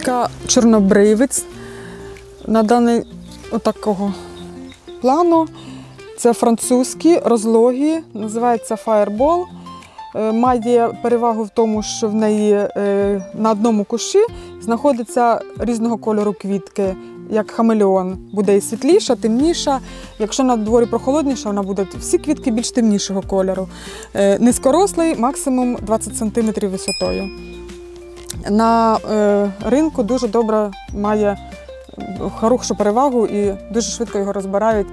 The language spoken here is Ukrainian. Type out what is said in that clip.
Квітка чорнобривець на даний отакого плану. Це французькі розлогі, називається Fireball. Е, Має перевагу в тому, що в неї е, на одному кущі знаходиться різного кольору квітки, як хамелеон. Буде і світліша, темніша. Якщо на дворі прохолодніше, вона буде всі квітки більш темнішого кольору. Е, Низькорослий, максимум 20 см висотою. На е, ринку дуже добре має е, хорошу перевагу і дуже швидко його розбирають